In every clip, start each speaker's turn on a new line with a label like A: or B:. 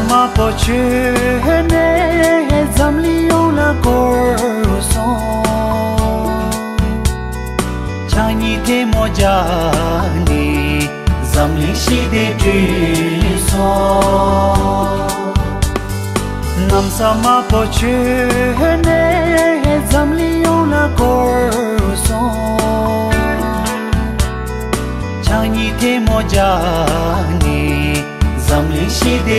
A: ma po che ne zam li yo la kor so chani de mo ja ni zam li shi de tu so nam sa ma po che ne zam li yo la kor so chani de mo ja ni zamli shi de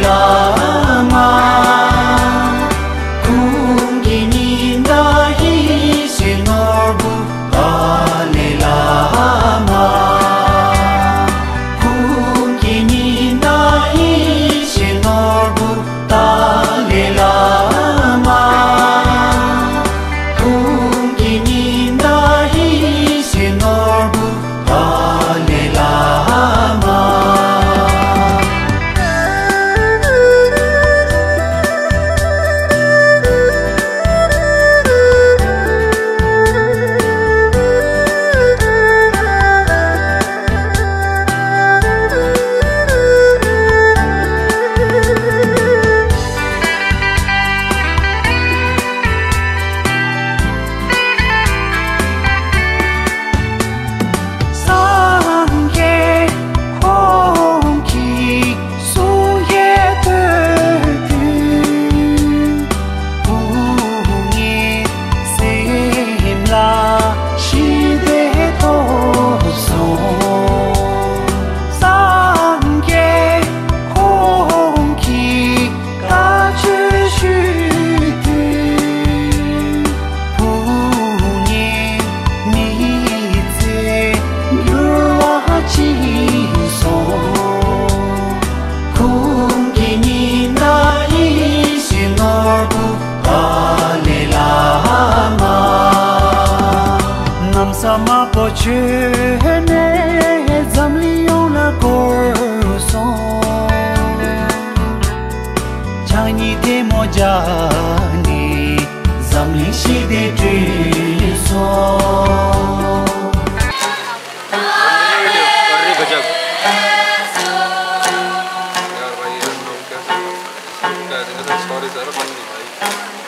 A: chene zamli yola korso chani te mojani zamli
B: shide tuso Sorry, sir.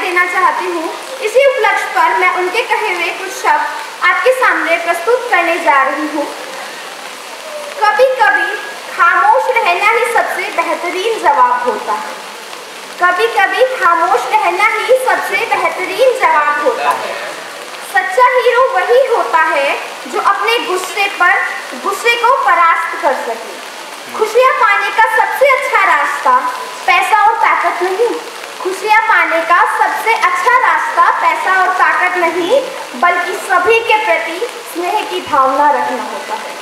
B: देना चाहती हूँ। इसी उपलक्ष्य पर मैं उनके कहे हुए कुछ शब्द आपके सामने प्रस्तुत करने जा रही हूँ। कभी कभी खामोश रहना ही सबसे बेहतरीन जवाब होता है। कभी कभी खामोश रहना ही सबसे बेहतरीन जवाब होता है। सच्चा हीरो वही होता है जो अपने गुस्से पर, गुस्से को परास्त कर सके। खुशियाँ पाने का सबसे अच्छा रास्ता पैसा और ताकत नहीं। खुशियाँ पाने का सबसे अच्छा रास्ता पैसा और ताकत नहीं बल्कि सभी के प्रति स्नेह की भावना रखना होता है।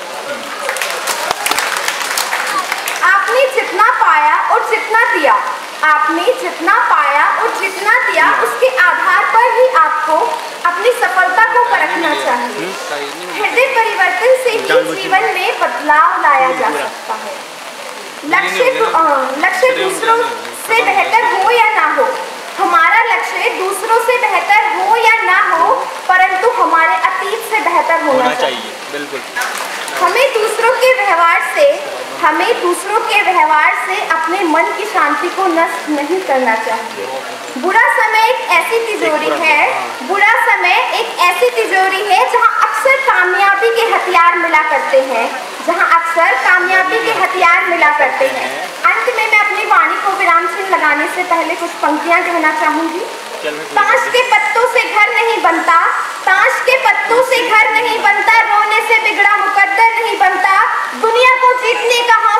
B: आपने जितना पाया और जितना दिया आपने जितना पाया और जितना दिया उसके आधार पर ही आपको अपनी सफलता को परखना चाहिए। हृदय परिवर्तन से ही जीवन में बदलाव लाया जा सकता है। लक्ष्य लक्ष्य दूसरों से बेहतर हो या ना हो। हमारा लक्ष्य दूसरों से बेहतर हो या ना हो परंतु हमारे अतीत से बेहतर होना
C: होना
B: चाहिए।
C: बिल्कुल।
B: हमें दूसरों के व्यवहार से हमें दूसरों के व्यवहार से अपने मन की शांति को नष्ट नहीं करना चाहिए। बुरा समय एक ऐसी तिजोरी है। बुरा समय एक ऐसी तिजोरी है जहाँ अक्सर कामयाबी के हथियार मिला करते हैं जहाँ अक्सर कामयाबी के हथियार मिला करते हैं। अंत में मैं वाणी को विराम चिन्ह लगाने से पहले कुछ पंक्तियाँ कहना चाहूँगी। ताश के पत्तों से घर नहीं बनता। ताश के पत्तों से घर नहीं बनता। रोने से बिगड़ा मुकद्दर नहीं बनता। दुनिया को जीतने का हौसला